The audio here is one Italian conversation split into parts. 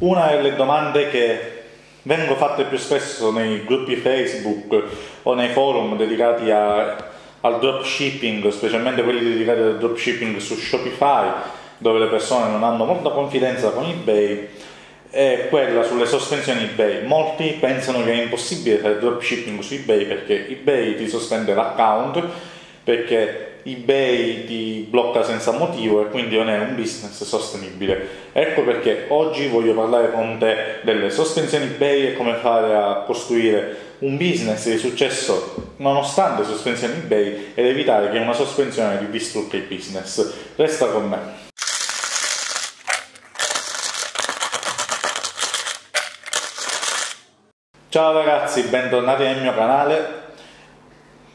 Una delle domande che vengono fatte più spesso nei gruppi Facebook o nei forum dedicati a, al dropshipping, specialmente quelli dedicati al dropshipping su Shopify, dove le persone non hanno molta confidenza con eBay, è quella sulle sospensioni eBay. Molti pensano che è impossibile fare dropshipping su eBay perché eBay ti sospende l'account, perché eBay ti blocca senza motivo e quindi non è un business sostenibile. Ecco perché oggi voglio parlare con te delle sospensioni eBay e come fare a costruire un business di successo nonostante sospensioni eBay ed evitare che una sospensione ti distrugga il business. Resta con me. Ciao ragazzi, bentornati nel mio canale.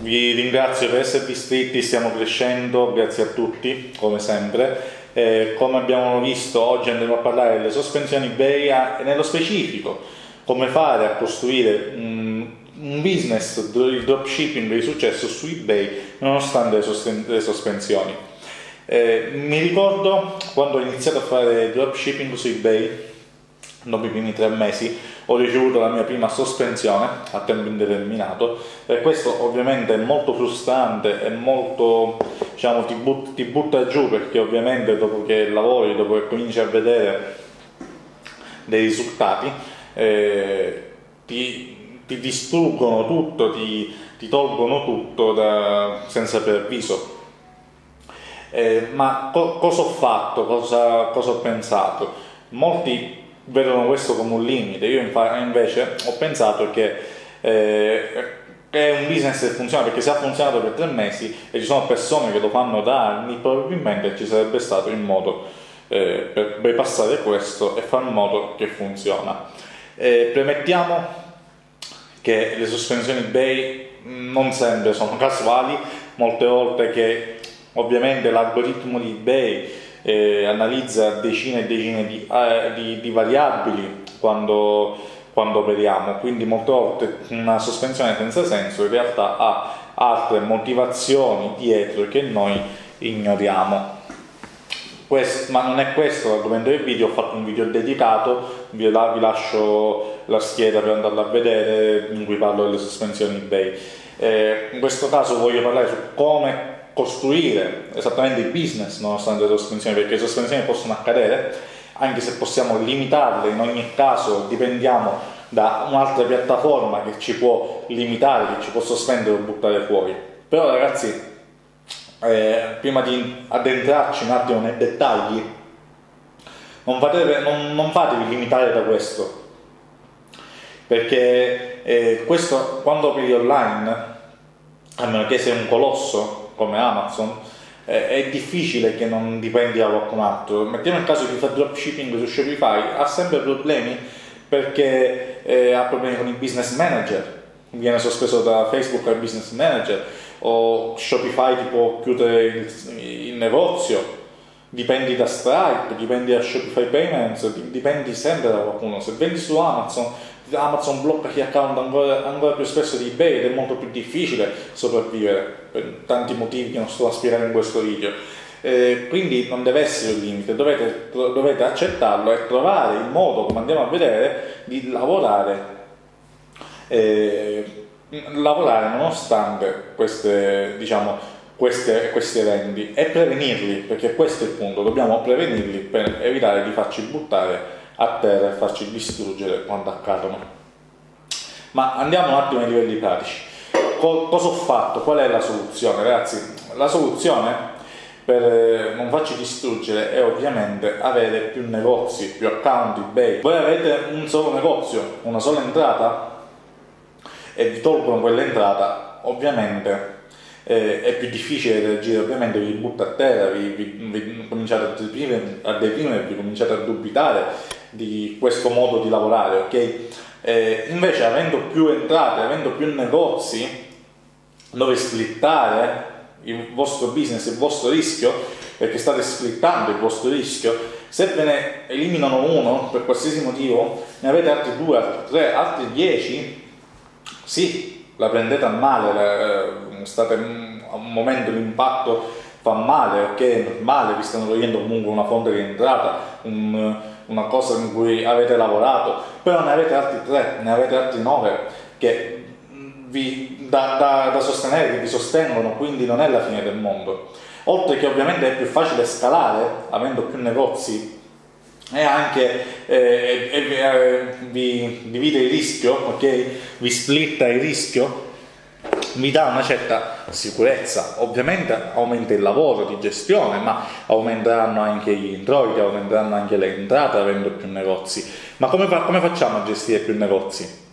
Vi ringrazio per esservi iscritti, stiamo crescendo, grazie a tutti, come sempre. Eh, come abbiamo visto, oggi andremo a parlare delle sospensioni eBay e nello specifico come fare a costruire un, un business, il dropshipping di successo su eBay nonostante le, sosten- le sospensioni. Eh, mi ricordo quando ho iniziato a fare dropshipping su eBay, dopo i primi tre mesi, ho ricevuto la mia prima sospensione a tempo indeterminato e questo ovviamente è molto frustrante e molto diciamo ti, but, ti butta giù perché ovviamente dopo che lavori, dopo che cominci a vedere dei risultati eh, ti, ti, distruggono tutto, ti, ti tolgono tutto da, senza preavviso. Eh, ma co- cosa ho fatto? Cosa, cosa ho pensato? Molti vedono questo come un limite. Io invece ho pensato che eh, è un business che funziona perché se ha funzionato per tre mesi e ci sono persone che lo fanno da anni, probabilmente ci sarebbe stato il modo eh, per bypassare questo e fare in modo che funziona. Eh, premettiamo che le sospensioni eBay non sempre sono casuali, molte volte che ovviamente l'algoritmo di eBay eh, analizza decine e decine di, eh, di, di variabili quando, quando, operiamo, quindi molte volte una sospensione senza senso in realtà ha altre motivazioni dietro che noi ignoriamo. Questo, ma non è questo l'argomento del video, ho fatto un video dedicato, vi, vi lascio la scheda per andarla a vedere in cui parlo delle sospensioni eBay. Eh, in questo caso voglio parlare su come costruire esattamente il business nonostante le sospensioni, perché le sospensioni possono accadere, anche se possiamo limitarle, in ogni caso dipendiamo da un'altra piattaforma che ci può limitare, che ci può sospendere o buttare fuori. Però ragazzi, eh, prima di addentrarci un attimo nei dettagli, non fatevi, non, non fatevi limitare da questo, perché eh, questo quando operi online, a meno che sei un colosso, come Amazon, eh, è difficile che non dipendi da qualcun altro. Mettiamo il caso chi fa dropshipping su Shopify, ha sempre problemi perché eh, ha problemi con il business manager, viene sospeso da Facebook al business manager o Shopify ti può chiudere il, il negozio, dipendi da Stripe, dipendi da Shopify Payments, dipendi sempre da qualcuno. Se vendi su Amazon Amazon blocca chi account ancora, ancora, più spesso di eBay ed è molto più difficile sopravvivere per tanti motivi che non sto a spiegare in questo video. Eh, quindi non deve essere un limite, dovete, dovete, accettarlo e trovare il modo, come andiamo a vedere, di lavorare, eh, lavorare nonostante queste, diciamo, queste, questi eventi e prevenirli, perché questo è il punto, dobbiamo prevenirli per evitare di farci buttare a terra e farci distruggere quando accadono. Ma andiamo un attimo ai livelli pratici. Co- cosa ho fatto? Qual è la soluzione? Ragazzi, la soluzione per eh, non farci distruggere è ovviamente avere più negozi, più account eBay. Voi avete un solo negozio, una sola entrata e vi tolgono quell'entrata, ovviamente eh, è più difficile reagire, ovviamente vi butta a terra, vi, vi, vi cominciate a deprimere, a deprimere, vi cominciate a dubitare di questo modo di lavorare, ok? Eh, invece avendo più entrate, avendo più negozi dove splittare il vostro business, il vostro rischio, perché state splittando il vostro rischio, se ve ne eliminano uno per qualsiasi motivo, ne avete altri due, altri tre, altri dieci, sì, la prendete a male, state a un momento l'impatto fa male, ok, è normale, vi stanno togliendo comunque una fonte di entrata, un, una cosa in cui avete lavorato, però ne avete altri tre, ne avete altri nove che vi, da, da, da sostenere, che vi sostengono, quindi non è la fine del mondo. Oltre che ovviamente è più facile scalare avendo più negozi e anche eh, eh, vi divide il rischio, ok? Vi splitta il rischio, vi dà una certa sicurezza. Ovviamente aumenta il lavoro di gestione, ma aumenteranno anche gli introiti, aumenteranno anche le entrate avendo più negozi. Ma come, fa, come facciamo a gestire più negozi?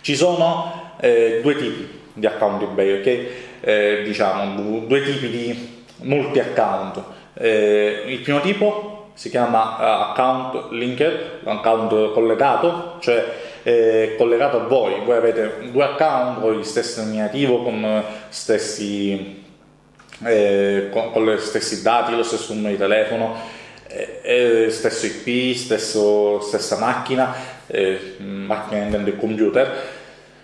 Ci sono eh, due tipi di account eBay, ok? Eh, diciamo due tipi di multi-account. Eh, il primo tipo si chiama uh, account linker, account collegato, cioè eh, collegato a voi, voi avete due account con gli stessi nominativo, con, stessi, eh, con, con gli stessi dati, lo stesso numero di telefono, eh, eh stesso IP, stesso, stessa macchina, eh, macchina intendo il computer,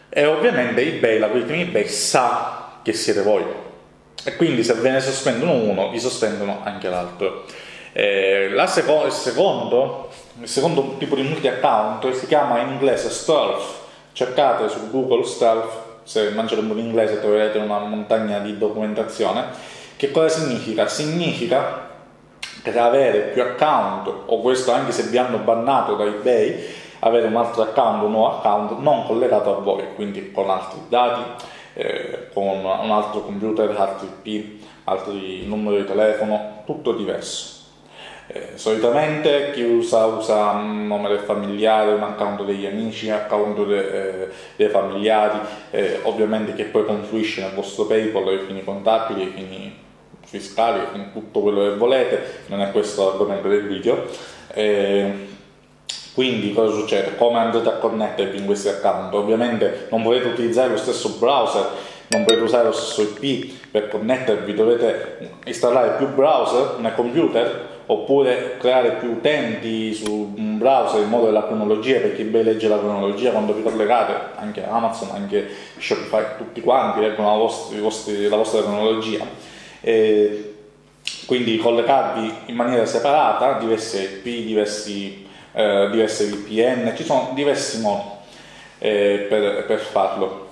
e ovviamente eBay, la l'algoritmo eBay sa che siete voi, e quindi se ve ne sospendono uno, vi sospendono anche l'altro. Eh, seco- il, secondo, il, secondo, tipo di multi-account si chiama in inglese stealth, cercate su Google stealth, se mangiate un po' di inglese troverete una montagna di documentazione. Che cosa significa? Significa che avere più account, o questo anche se vi hanno bannato da eBay, avere un altro account, un nuovo account non collegato a voi, quindi con altri dati, eh, con un altro computer, altri IP, altri numeri di telefono, tutto diverso. Eh, solitamente chi usa usa un nome del familiare, un account degli amici, un account de, eh, dei familiari, eh, ovviamente che poi confluisce nel vostro PayPal ai fini contabili, ai fini fiscali, ai tutto quello che volete, non è questo l'argomento del video. Eh, quindi cosa succede? Come andrete a connettervi in questi account? Ovviamente non potete utilizzare lo stesso browser, non potete usare lo stesso IP per connettervi, dovete installare più browser nel computer oppure creare più utenti su un browser in modo della cronologia perché eBay legge la cronologia quando vi collegate anche Amazon, anche Shopify, tutti quanti leggono la la vostra cronologia. E quindi collegarvi in maniera separata diverse IP, diversi, eh, diverse VPN, ci sono diversi modi eh, per, per farlo.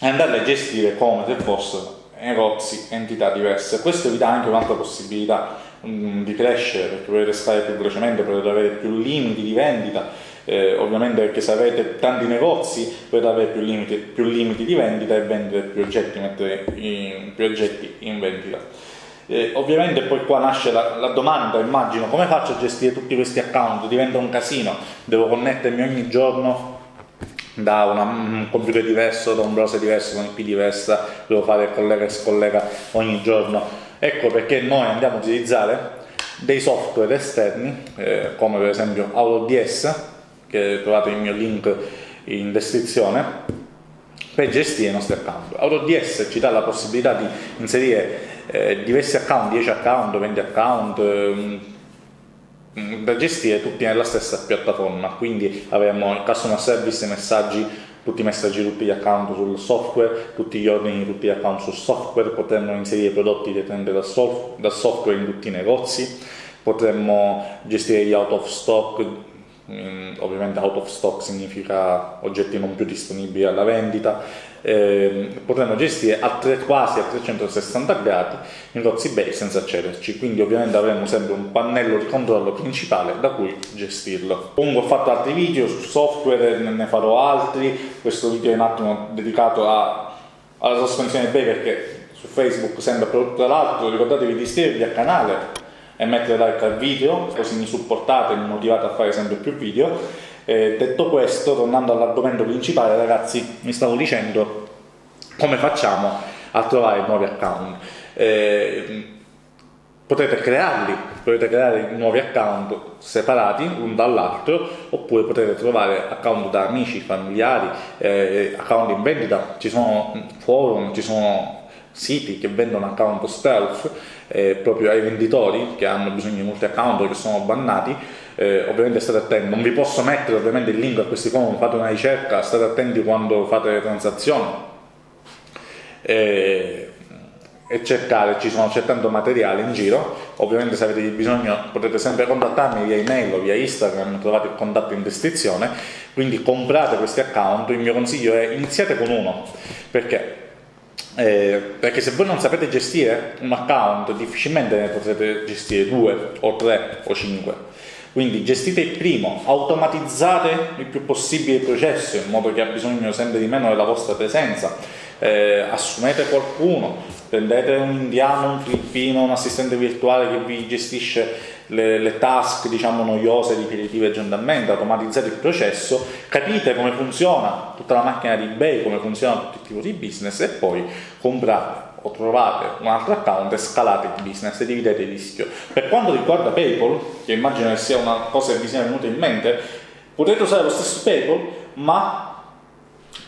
E andarle a gestire come se fossero negozi, entità diverse. Questo vi dà anche un'altra possibilità di crescere perché potete scalare più velocemente, potete avere più limiti di vendita, eh, ovviamente perché se avete tanti negozi potete avere più limiti, più limiti di vendita e vendere più oggetti, mettere in, più oggetti in vendita. Eh, ovviamente poi qua nasce la, la, domanda, immagino, come faccio a gestire tutti questi account? Diventa un casino, devo connettermi ogni giorno da una, un computer diverso, da un browser diverso, con IP diversa, devo fare collega e scollega ogni giorno Ecco perché noi andiamo a utilizzare dei software esterni, eh, come per esempio AutoDS, che trovate il mio link in descrizione, per gestire i nostri account. AutoDS ci dà la possibilità di inserire eh, diversi account, 10 account, 20 account, eh, da gestire tutti nella stessa piattaforma, quindi avremo il customer service, i messaggi tutti i messaggi, gli account sul software, tutti gli ordini, gli account sul software, potremmo inserire prodotti detenuti dal, soft, dal software in tutti i negozi, potremmo gestire gli out of stock, mm, ovviamente out of stock significa oggetti non più disponibili alla vendita, eh, potremmo gestire a tre, quasi a 360 gradi i negozi eBay senza accederci, quindi ovviamente avremo sempre un pannello di controllo principale da cui gestirlo. Comunque ho fatto altri video su software, ne farò altri, questo video è un attimo dedicato a, alla sospensione eBay perché su Facebook sembra tra l'altro ricordatevi di iscrivervi al canale e mettere like al video, così mi supportate e mi motivate a fare sempre più video eh, detto questo, tornando all'argomento principale, ragazzi, mi stavo dicendo come facciamo a trovare nuovi account. Eh, potete crearli, potete creare nuovi account separati l'un dall'altro oppure potete trovare account da amici, familiari, eh, account in vendita, ci sono forum, ci sono siti che vendono account stealth eh, proprio ai venditori che hanno bisogno di molti account che sono bannati eh, ovviamente state attenti, non vi posso mettere ovviamente il link a questi forum, fate una ricerca, state attenti quando fate le transazioni. Eh, e cercare, ci sono c'è tanto materiale in giro, ovviamente se avete bisogno potete sempre contattarmi via email o via Instagram, trovate il contatto in descrizione, quindi comprate questi account, il mio consiglio è iniziate con uno, perché? Eh, perché se voi non sapete gestire un account difficilmente ne potrete gestire due o tre o cinque. Quindi gestite il primo, automatizzate il più possibile il processo in modo che ha bisogno sempre di meno della vostra presenza, eh, assumete qualcuno, prendete un indiano, un filippino, un assistente virtuale che vi gestisce le, le task diciamo noiose, ripetitive giornalmente, automatizzate il processo, capite come funziona tutta la macchina di eBay, come funziona tutto il tipo di business e poi comprate o trovate un altro account e scalate il business e dividete il rischio. Per quanto riguarda PayPal, che immagino che sia una cosa che vi sia venuta in mente, potete usare lo stesso PayPal, ma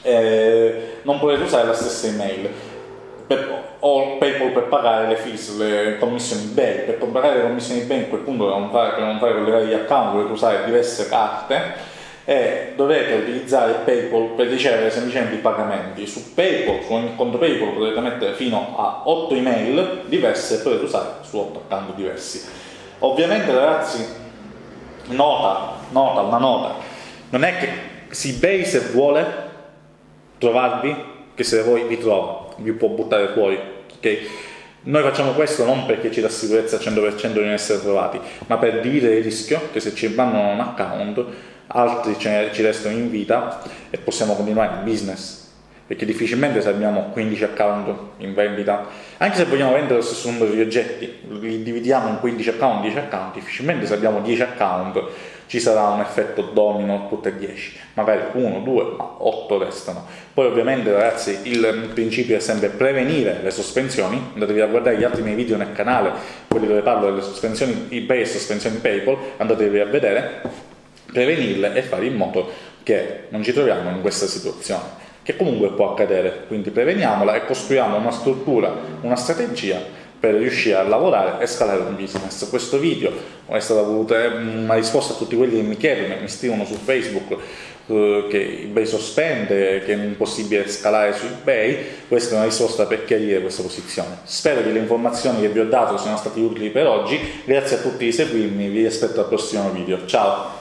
eh, non potete usare la stessa email. Per, o PayPal per pagare le fees, le commissioni eBay. Per pagare le commissioni eBay in quel punto per non fare, per non fare collegare gli account dovete usare diverse carte e dovete utilizzare PayPal per ricevere semplicemente i pagamenti. Su PayPal, su ogni conto PayPal potete mettere fino a 8 email diverse e potete usare su 8 account diversi. Ovviamente ragazzi, nota, nota, una nota, non è che si eBay se vuole trovarvi, che se voi vi trova, vi può buttare fuori, ok? Noi facciamo questo non perché ci dà sicurezza al 100% di non essere trovati, ma per dire il rischio che se ci abbandonano un account, altri ci restano in vita e possiamo continuare il business. Perché difficilmente se abbiamo 15 account in vendita, anche se vogliamo vendere lo stesso numero di oggetti, li dividiamo in 15 account, 10 account, difficilmente se abbiamo 10 account ci sarà un effetto domino tutte e 10, magari 1, 2, ma 8 restano. Poi ovviamente ragazzi il principio è sempre prevenire le sospensioni, andatevi a guardare gli altri miei video nel canale, quelli dove parlo delle sospensioni eBay e sospensioni PayPal, andatevi a vedere, prevenirle e fare in modo che non ci troviamo in questa situazione che comunque può accadere, quindi preveniamola e costruiamo una struttura, una strategia per riuscire a lavorare e scalare un business. Questo video è stata una risposta a tutti quelli che mi chiedono, mi scrivono su Facebook eh, che eBay sospende, che è impossibile scalare su eBay, questa è una risposta per chiarire questa posizione. Spero che le informazioni che vi ho dato siano state utili per oggi, grazie a tutti di seguirmi, vi aspetto al prossimo video, ciao!